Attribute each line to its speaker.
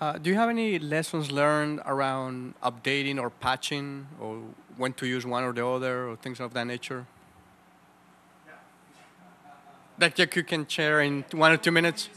Speaker 1: Uh, do you have any lessons learned around updating or patching, or when to use one or the other, or things of that nature?
Speaker 2: Yeah.
Speaker 1: That you can share in one or two minutes?